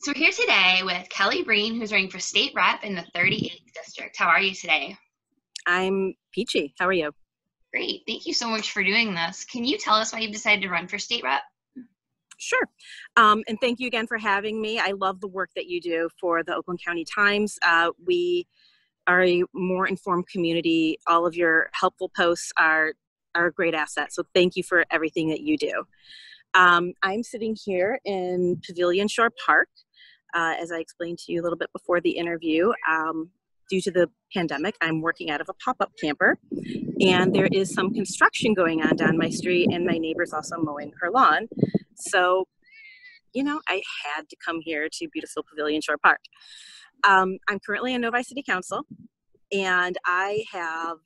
So we're here today with Kelly Breen, who's running for state rep in the 38th district. How are you today? I'm peachy. How are you? Great. Thank you so much for doing this. Can you tell us why you've decided to run for state rep? Sure. Um, and thank you again for having me. I love the work that you do for the Oakland County Times. Uh, we are a more informed community. All of your helpful posts are, are a great asset. So thank you for everything that you do. Um, I'm sitting here in Pavilion Shore Park. Uh, as I explained to you a little bit before the interview, um, due to the pandemic, I'm working out of a pop up camper, and there is some construction going on down my street, and my neighbor's also mowing her lawn. So, you know, I had to come here to beautiful Pavilion Shore Park. Um, I'm currently in Novi City Council, and I have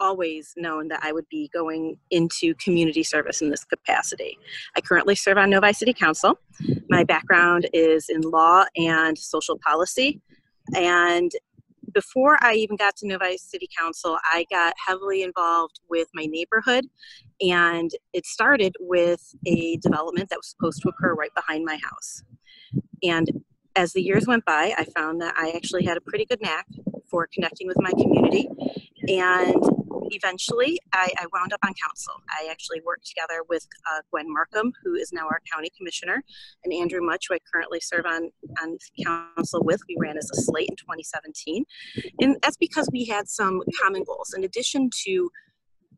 always known that I would be going into community service in this capacity. I currently serve on Novi City Council. My background is in law and social policy. And before I even got to Novi City Council, I got heavily involved with my neighborhood. And it started with a development that was supposed to occur right behind my house. And as the years went by, I found that I actually had a pretty good knack for connecting with my community. And eventually I, I, wound up on council. I actually worked together with uh, Gwen Markham, who is now our county commissioner, and Andrew Mutch, who I currently serve on, on council with. We ran as a slate in 2017. And that's because we had some common goals. In addition to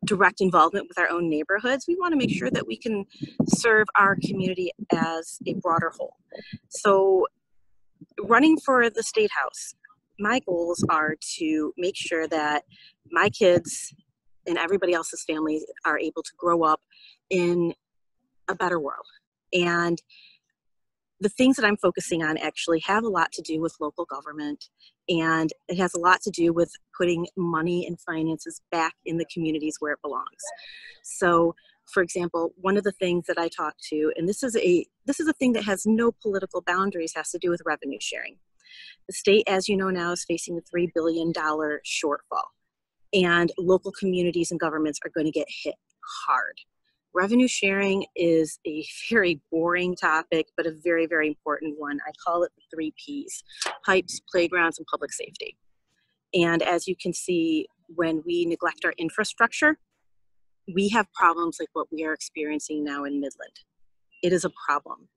direct involvement with our own neighborhoods, we want to make sure that we can serve our community as a broader whole. So running for the state house, my goals are to make sure that my kids and everybody else's families are able to grow up in a better world. And the things that I'm focusing on actually have a lot to do with local government and it has a lot to do with putting money and finances back in the communities where it belongs. So for example, one of the things that I talk to, and this is a this is a thing that has no political boundaries, has to do with revenue sharing. The state, as you know now, is facing a $3 billion shortfall, and local communities and governments are going to get hit hard. Revenue sharing is a very boring topic, but a very, very important one. I call it the three P's pipes, playgrounds, and public safety. And as you can see, when we neglect our infrastructure, we have problems like what we are experiencing now in Midland. It is a problem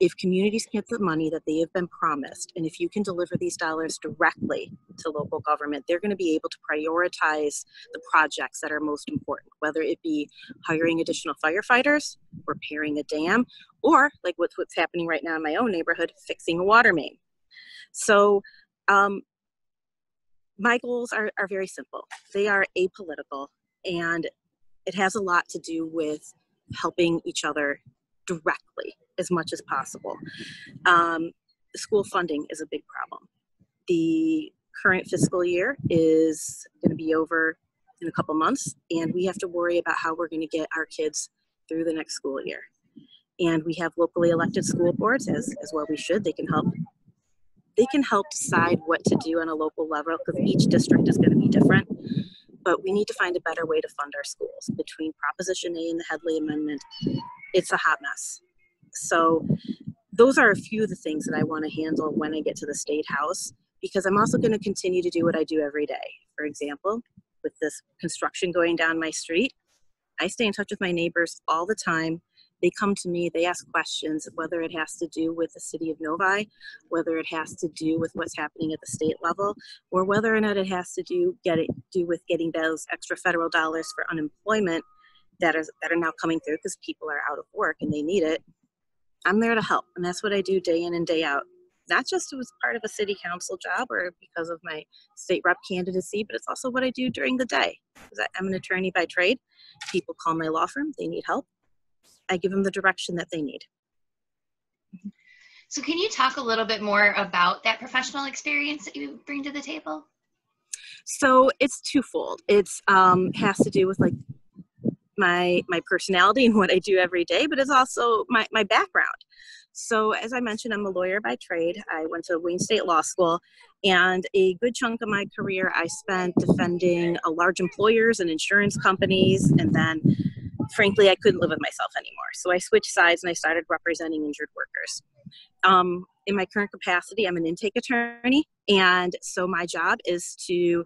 if communities get the money that they have been promised, and if you can deliver these dollars directly to local government, they're going to be able to prioritize the projects that are most important, whether it be hiring additional firefighters, repairing a dam, or like what's, what's happening right now in my own neighborhood, fixing a water main. So, um, my goals are, are very simple. They are apolitical, and it has a lot to do with helping each other directly as much as possible. Um, school funding is a big problem. The current fiscal year is going to be over in a couple months, and we have to worry about how we're going to get our kids through the next school year. And we have locally elected school boards, as, as well we should. They can help. They can help decide what to do on a local level because each district is going to be different. But we need to find a better way to fund our schools. Between Proposition A and the Headlee Amendment, it's a hot mess. So those are a few of the things that I want to handle when I get to the state house because I'm also going to continue to do what I do every day. For example, with this construction going down my street, I stay in touch with my neighbors all the time. They come to me, they ask questions, whether it has to do with the city of Novi, whether it has to do with what's happening at the state level, or whether or not it has to do get it do with getting those extra federal dollars for unemployment that is that are now coming through because people are out of work and they need it. I'm there to help, and that's what I do day in and day out. Not just as part of a city council job or because of my state rep candidacy, but it's also what I do during the day. I'm an attorney by trade. People call my law firm, they need help. I give them the direction that they need. So, can you talk a little bit more about that professional experience that you bring to the table? So it's twofold. It's um, has to do with like my my personality and what I do every day, but it's also my, my background. So as I mentioned, I'm a lawyer by trade. I went to Wayne State Law School, and a good chunk of my career I spent defending large employers and insurance companies, and then frankly, I couldn't live with myself anymore. So I switched sides and I started representing injured workers. Um, in my current capacity, I'm an intake attorney, and so my job is to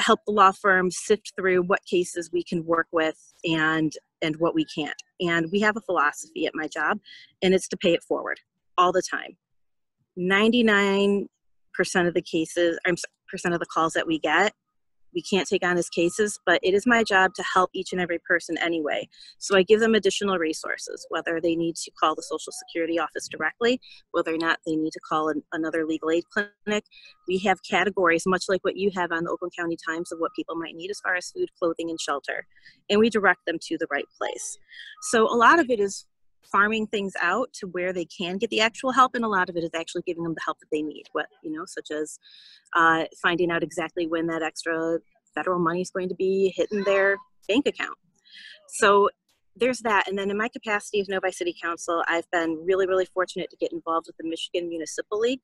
help the law firm sift through what cases we can work with and and what we can't. And we have a philosophy at my job, and it's to pay it forward all the time. 99% of the cases, I'm percent of the calls that we get we can't take on his cases, but it is my job to help each and every person anyway. So I give them additional resources, whether they need to call the Social Security office directly, whether or not they need to call an, another legal aid clinic. We have categories, much like what you have on the Oakland County Times, of what people might need as far as food, clothing, and shelter. And we direct them to the right place. So a lot of it is farming things out to where they can get the actual help and a lot of it is actually giving them the help that they need what you know such as uh, finding out exactly when that extra federal money is going to be hitting their bank account. So there's that and then in my capacity as novi city council i've been really really fortunate to get involved with the michigan municipal league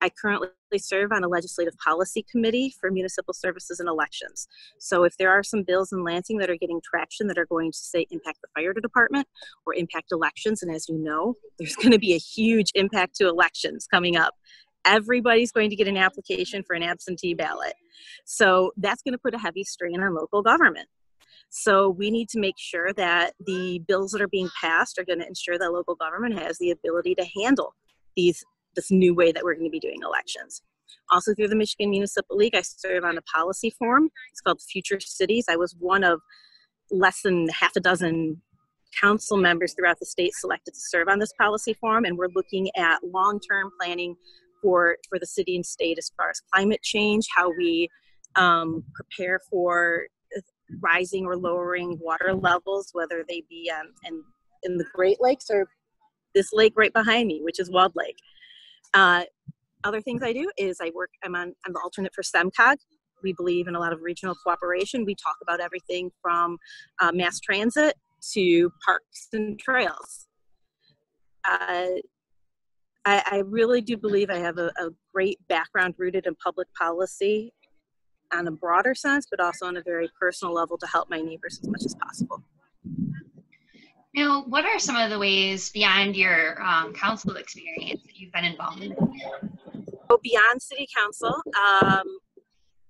I currently serve on a legislative policy committee for municipal services and elections. So if there are some bills in Lansing that are getting traction that are going to say impact the fire department or impact elections, and as you know, there's going to be a huge impact to elections coming up. Everybody's going to get an application for an absentee ballot. So that's going to put a heavy strain on local government. So we need to make sure that the bills that are being passed are going to ensure that local government has the ability to handle these this new way that we're going to be doing elections. Also through the Michigan Municipal League, I serve on a policy forum. It's called Future Cities. I was one of less than half a dozen council members throughout the state selected to serve on this policy forum, and we're looking at long-term planning for for the city and state as far as climate change, how we um, prepare for rising or lowering water levels, whether they be um, in, in the Great Lakes or this lake right behind me, which is Walled Lake. Uh, other things I do is I work, I'm on, I'm the alternate for SEMCOG. We believe in a lot of regional cooperation. We talk about everything from uh, mass transit to parks and trails. Uh, I, I, really do believe I have a, a great background rooted in public policy on a broader sense, but also on a very personal level to help my neighbors as much as possible. Now, what are some of the ways beyond your um, council experience that you've been involved in? So beyond city council, um,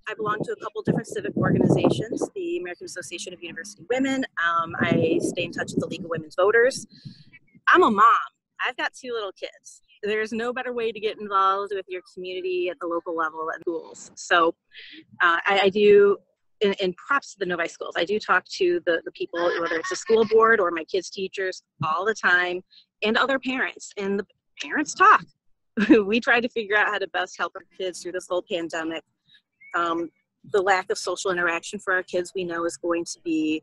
I belong to a couple different civic organizations, the American Association of University Women. Um, I stay in touch with the League of Women's Voters. I'm a mom. I've got two little kids. There's no better way to get involved with your community at the local level and schools. So uh, I, I do and, props to the Novi schools. I do talk to the, the people, whether it's the school board or my kids' teachers, all the time, and other parents. And the parents talk. we try to figure out how to best help our kids through this whole pandemic. Um, the lack of social interaction for our kids, we know, is going to be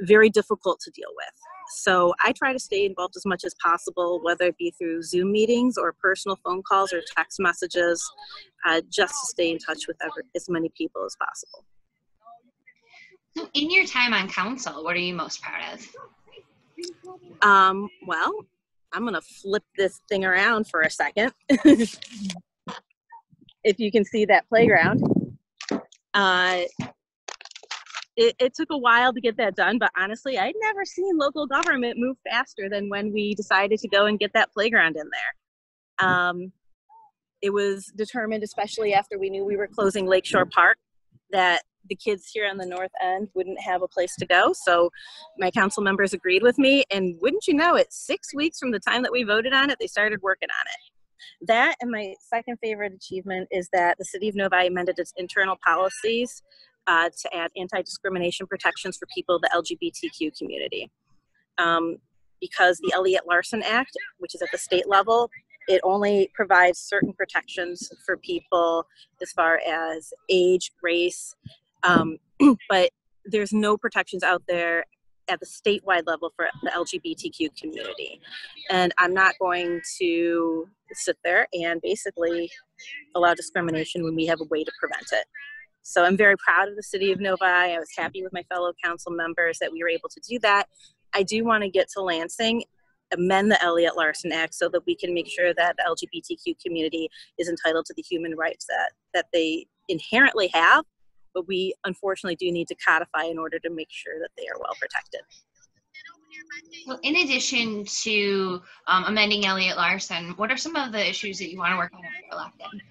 very difficult to deal with. So I try to stay involved as much as possible, whether it be through Zoom meetings or personal phone calls or text messages, uh, just to stay in touch with ever, as many people as possible. So, in your time on council, what are you most proud of? Um, well, I'm going to flip this thing around for a second. if you can see that playground. Uh, it, it, took a while to get that done, but honestly, I'd never seen local government move faster than when we decided to go and get that playground in there. Um, it was determined, especially after we knew we were closing Lakeshore Park, that the kids here on the north end wouldn't have a place to go. So my council members agreed with me. And wouldn't you know it, six weeks from the time that we voted on it, they started working on it. That and my second favorite achievement is that the city of Novi amended its internal policies uh, to add anti-discrimination protections for people of the LGBTQ community. Um, because the Elliott Larsen Act, which is at the state level, it only provides certain protections for people as far as age, race, um, but there's no protections out there at the statewide level for the LGBTQ community. And I'm not going to sit there and basically allow discrimination when we have a way to prevent it. So I'm very proud of the city of Novi. I was happy with my fellow council members that we were able to do that. I do want to get to Lansing, amend the Elliott Larsen Act so that we can make sure that the LGBTQ community is entitled to the human rights that, that they inherently have but we unfortunately do need to codify in order to make sure that they are well protected. Well, in addition to um, amending Elliott Larsen, what are some of the issues that you want to work on if you're elected?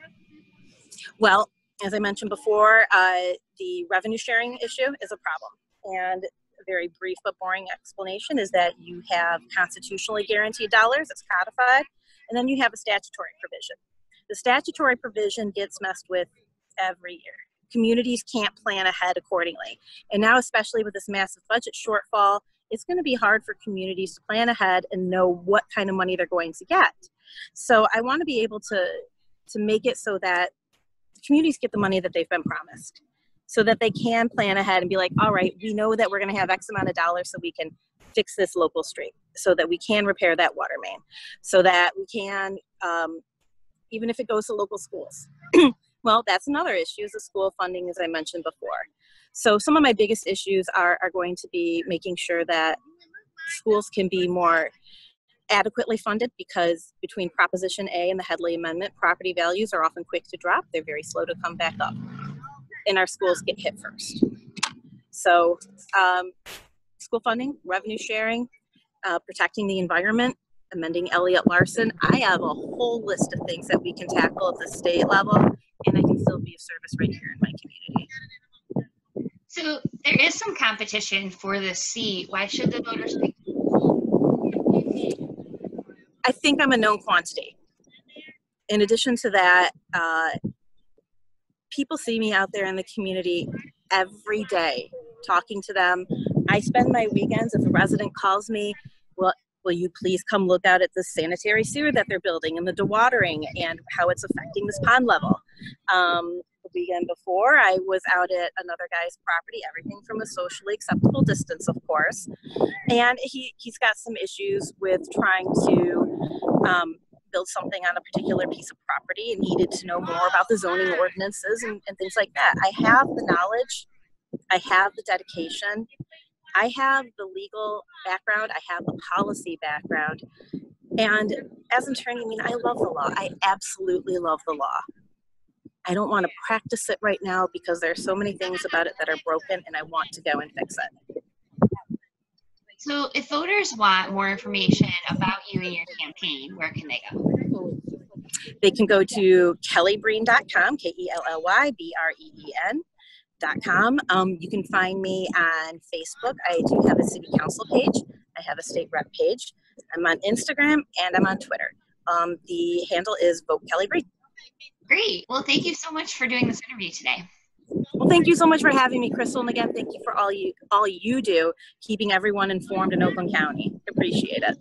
Well, as I mentioned before, uh, the revenue sharing issue is a problem. And a very brief but boring explanation is that you have constitutionally guaranteed dollars, it's codified, and then you have a statutory provision. The statutory provision gets messed with every year. Communities can't plan ahead accordingly. And now, especially with this massive budget shortfall, it's going to be hard for communities to plan ahead and know what kind of money they're going to get. So I want to be able to to make it so that communities get the money that they've been promised so that they can plan ahead and be like, all right, we know that we're going to have X amount of dollars so we can fix this local street, so that we can repair that water main, so that we can, um, even if it goes to local schools. well, that's another issue is the school funding, as I mentioned before. So some of my biggest issues are, are going to be making sure that schools can be more adequately funded because between Proposition A and the Headlee Amendment, property values are often quick to drop. They're very slow to come back up. And our schools get hit first. So, um, school funding, revenue sharing, uh, protecting the environment, amending Elliott Larsen. I have a whole list of things that we can tackle at the state level, and I can still be of service right here in my community. So there is some competition for the seat. Why should the voters pick? I think I'm a known quantity. In addition to that, uh, people see me out there in the community every day talking to them. I spend my weekends, if a resident calls me, well, will you please come look out at the sanitary sewer that they're building and the dewatering and how it's affecting this pond level. Um, the weekend before, I was out at another guy's property, everything from a socially acceptable distance, of course. And he, he's got some issues with trying to um, build something on a particular piece of property and needed to know more about the zoning ordinances and, and things like that. I have the knowledge, I have the dedication, I have the legal background, I have the policy background. And as an attorney, I mean, I love the law. I absolutely love the law. I don't want to practice it right now because there are so many things about it that are broken and I want to go and fix it. So, if voters want more information about you and your campaign, where can they go? They can go to kellybreen.com, K E L L Y B R E E N.com. Um, you can find me on Facebook. I do have a city council page, I have a state rep page. I'm on Instagram and I'm on Twitter. Um, the handle is Vote Kelly Breen. Great. Well, thank you so much for doing this interview today. Well, thank you so much for having me, Crystal. And again, thank you for all you all you do, keeping everyone informed in Oakland County. Appreciate it.